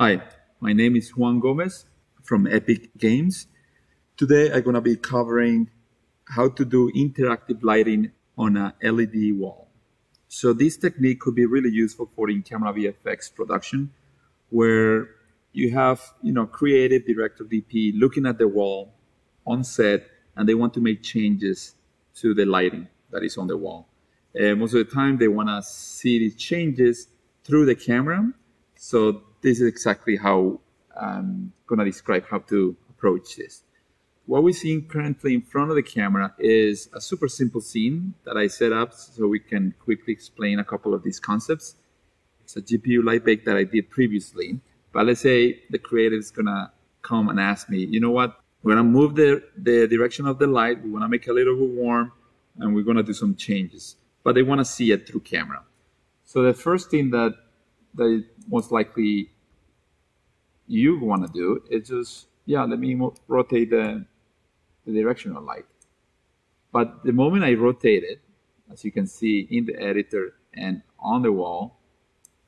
Hi, my name is Juan Gomez from Epic Games. Today I'm going to be covering how to do interactive lighting on a LED wall. So this technique could be really useful for in-camera VFX production where you have, you know, creative director DP looking at the wall on set and they want to make changes to the lighting that is on the wall. Uh, most of the time they want to see these changes through the camera. So this is exactly how um, I'm going to describe how to approach this. What we're seeing currently in front of the camera is a super simple scene that I set up so we can quickly explain a couple of these concepts. It's a GPU light bake that I did previously. But let's say the creative is going to come and ask me, you know what? We're going to move the, the direction of the light. We want to make it a little bit warm and we're going to do some changes. But they want to see it through camera. So the first thing that they most likely you want to do is just, yeah, let me rotate the, the directional light. But the moment I rotate it, as you can see in the editor and on the wall,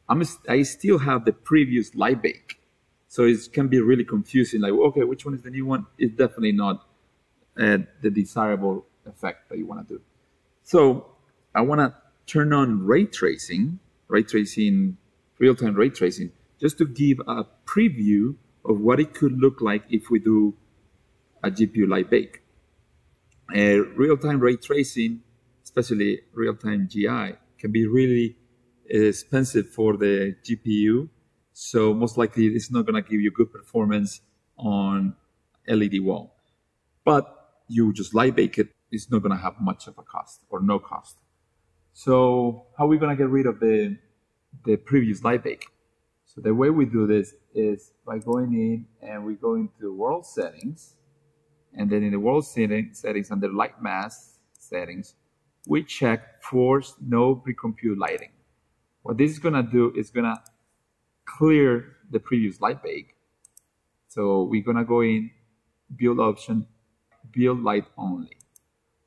I'm, I still have the previous light bake. So it can be really confusing. Like, okay, which one is the new one? It's definitely not uh, the desirable effect that you want to do. So I want to turn on ray tracing, ray tracing, real-time ray tracing, just to give a preview of what it could look like if we do a GPU light bake. Uh, real-time ray tracing, especially real-time GI, can be really expensive for the GPU. So most likely it's not going to give you good performance on LED wall. But you just light bake it, it's not going to have much of a cost or no cost. So how are we going to get rid of the, the previous light bake? So the way we do this is by going in and we go into world settings. And then in the world setting, settings under Lightmass settings, we check force no pre-compute lighting. What this is gonna do is gonna clear the previous light bake. So we're gonna go in, build option, build light only.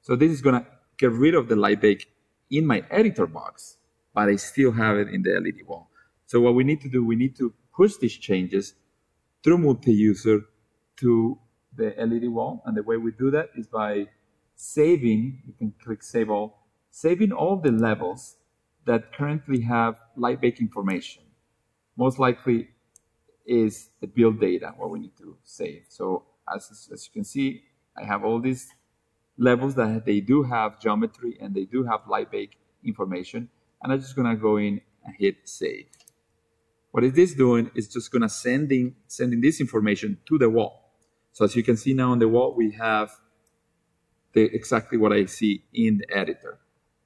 So this is gonna get rid of the light bake in my editor box, but I still have it in the LED wall. So what we need to do, we need to push these changes through multi-user to the LED wall. And the way we do that is by saving, you can click save all, saving all the levels that currently have light bake information. Most likely is the build data, what we need to save. So as, as you can see, I have all these levels that they do have geometry and they do have light bake information. And I'm just gonna go in and hit save. What it is doing is just going to sending sending this information to the wall. So as you can see now on the wall, we have the, exactly what I see in the editor.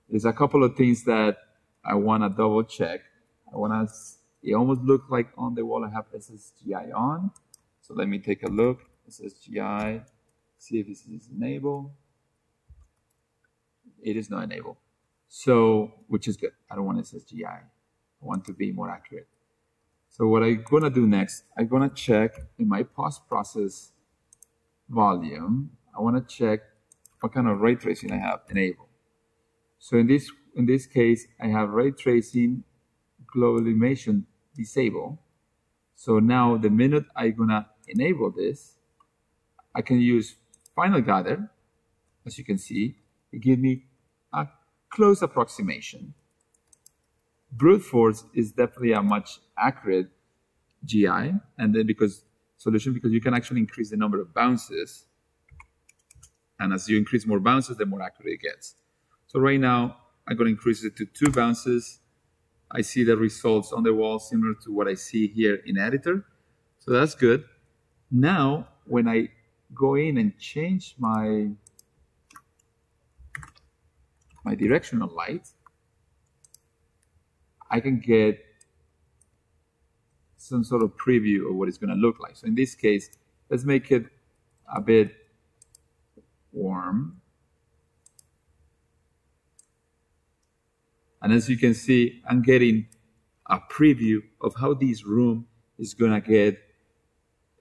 There's a couple of things that I want to double check. I want to, it almost looks like on the wall I have SSGI on. So let me take a look. SSGI, see if this is enabled. It is not enabled. So, which is good. I don't want SSGI. I want to be more accurate. So what I'm gonna do next, I'm gonna check in my post-process volume, I wanna check what kind of ray tracing I have enabled. So in this, in this case, I have ray tracing global illumination disabled. So now the minute I'm gonna enable this, I can use final gather, as you can see, it gives me a close approximation brute force is definitely a much accurate GI, and then because solution because you can actually increase the number of bounces, and as you increase more bounces, the more accurate it gets. So right now, I'm going to increase it to two bounces. I see the results on the wall similar to what I see here in editor, so that's good. Now, when I go in and change my my directional light, I can get some sort of preview of what it's going to look like. So in this case, let's make it a bit warm. And as you can see, I'm getting a preview of how this room is going to get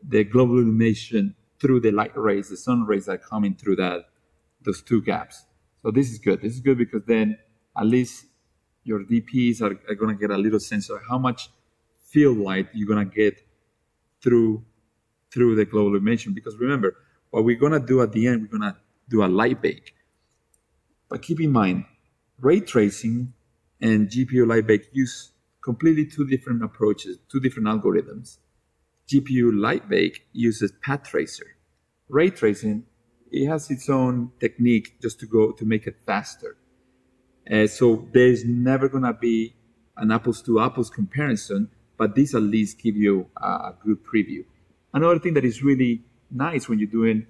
the global illumination through the light rays, the sun rays that are coming through that, those two gaps. So this is good. This is good because then at least your DPs are, are going to get a little sense of how much field light you're going to get through through the global illumination. Because remember, what we're gonna do at the end, we're gonna do a light bake. But keep in mind, ray tracing and GPU light bake use completely two different approaches, two different algorithms. GPU light bake uses path tracer. Ray tracing, it has its own technique just to go to make it faster. Uh, so there's never gonna be an apples to apples comparison, but this at least give you a good preview. Another thing that is really nice when you're doing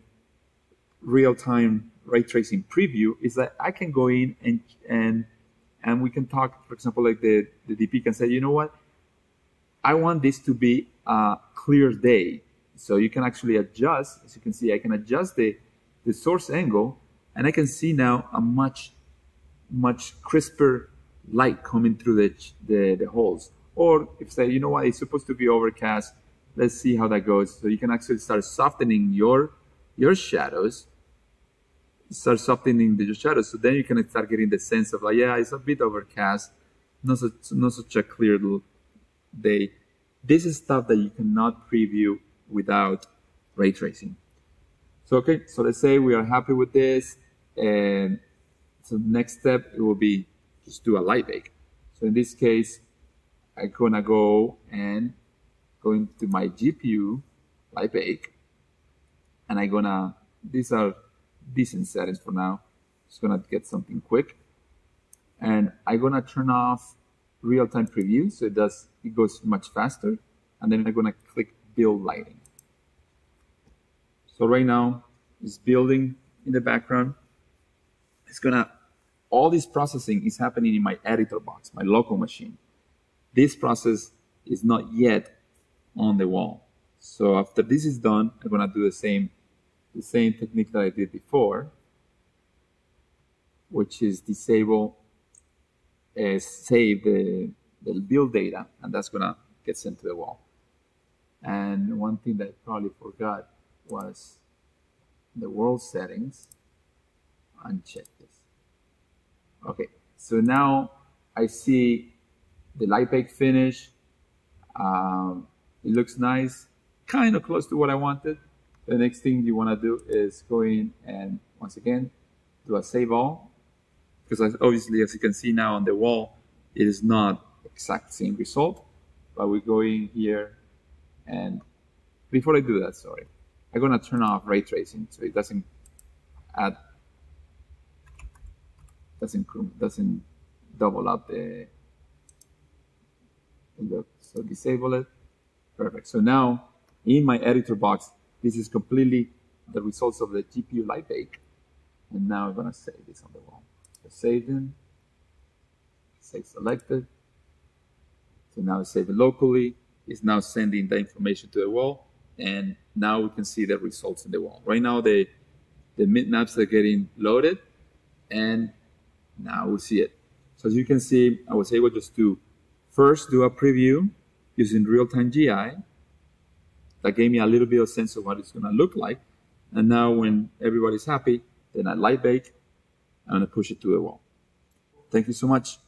real time ray tracing preview is that I can go in and and and we can talk, for example, like the, the DP can say, you know what? I want this to be a clear day. So you can actually adjust, as you can see, I can adjust the, the source angle and I can see now a much, much crisper light coming through the, the, the holes. Or if say, you know what, it's supposed to be overcast, let's see how that goes. So you can actually start softening your, your shadows start softening the shadows. So then you can start getting the sense of like, yeah, it's a bit overcast, not such, not such a clear day. This is stuff that you cannot preview without ray tracing. So okay, so let's say we are happy with this, and so next step it will be just do a light bake. So in this case, I'm gonna go and go into my GPU light bake, and I'm gonna these are decent settings for now. Just gonna get something quick. And I'm gonna turn off real-time preview so it does it goes much faster. And then I'm gonna click build lighting. So right now it's building in the background. It's gonna all this processing is happening in my editor box, my local machine. This process is not yet on the wall. So after this is done, I'm gonna do the same the same technique that I did before, which is disable uh, save the, the build data, and that's gonna get sent to the wall. And one thing that I probably forgot was the world settings. Uncheck this. Okay, so now I see the light bake finish. Um, it looks nice, kind of close to what I wanted. The next thing you want to do is go in and once again do a save all because obviously as you can see now on the wall it is not exact same result but we go in here and before I do that sorry I'm gonna turn off ray tracing so it doesn't add doesn't doesn't double up the so disable it perfect so now in my editor box this is completely the results of the GPU light bake. And now I'm gonna save this on the wall. So save them, say selected. So now it's saved locally. It's now sending the information to the wall. And now we can see the results in the wall. Right now the, the mip maps are getting loaded and now we see it. So as you can see, I was able just to first do a preview using real-time GI that gave me a little bit of sense of what it's going to look like. And now when everybody's happy, then I light bake, and to push it to the wall. Thank you so much.